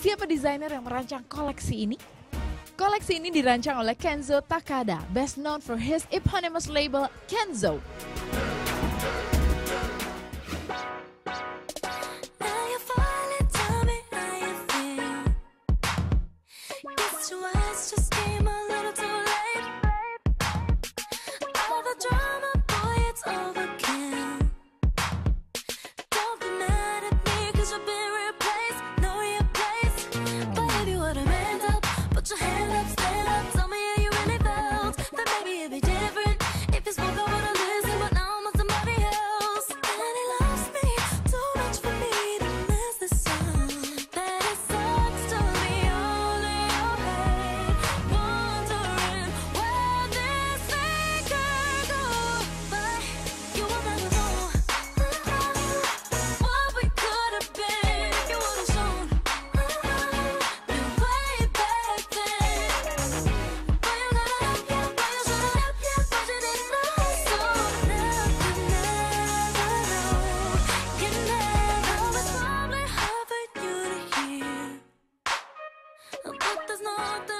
Siapa desainer yang merancang koleksi ini? Koleksi ini dirancang oleh Kenzo Takada, best known for his eponymous label Kenzo. Now all